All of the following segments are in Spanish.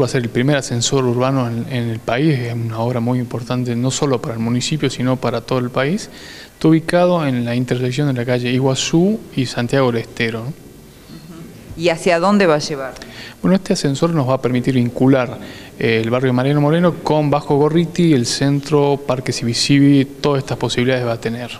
Va a ser el primer ascensor urbano en, el país, es una obra muy importante no solo para el municipio, sino para todo el país. Está ubicado en la intersección de la calle Iguazú y Santiago del Estero. ¿Y hacia dónde va a llevar? Bueno, este ascensor nos va a permitir vincular eh, el barrio Mariano Moreno con Bajo Gorriti, el centro, Parque Civicivi, todas estas posibilidades va a tener.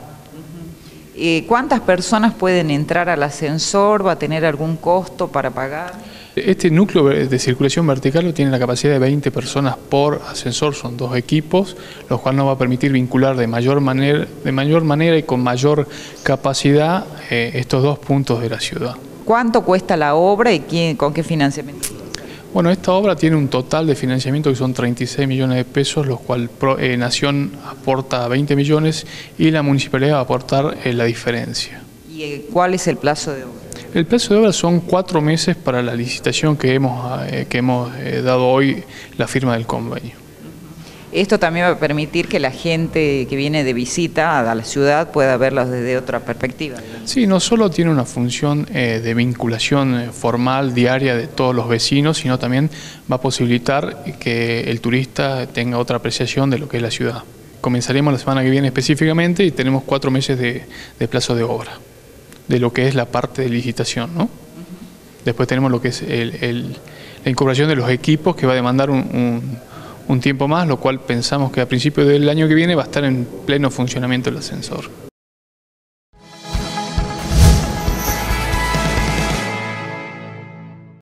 Eh, ¿Cuántas personas pueden entrar al ascensor? ¿Va a tener algún costo para pagar? Este núcleo de circulación vertical tiene la capacidad de 20 personas por ascensor, son dos equipos, lo cual nos va a permitir vincular de mayor manera, de mayor manera y con mayor capacidad eh, estos dos puntos de la ciudad. ¿Cuánto cuesta la obra y quién, con qué financiamiento? Bueno, esta obra tiene un total de financiamiento que son 36 millones de pesos, los cuales eh, Nación aporta 20 millones y la municipalidad va a aportar eh, la diferencia. ¿Y cuál es el plazo de obra? El plazo de obra son cuatro meses para la licitación que hemos, eh, que hemos eh, dado hoy la firma del convenio. Esto también va a permitir que la gente que viene de visita a la ciudad pueda verlo desde otra perspectiva. Sí, no solo tiene una función eh, de vinculación formal diaria de todos los vecinos, sino también va a posibilitar que el turista tenga otra apreciación de lo que es la ciudad. Comenzaremos la semana que viene específicamente y tenemos cuatro meses de plazo de obra de lo que es la parte de licitación. ¿no? Después tenemos lo que es la incorporación de los equipos que va a demandar un, un tiempo más, lo cual pensamos que a principios del año que viene va a estar en pleno funcionamiento el ascensor.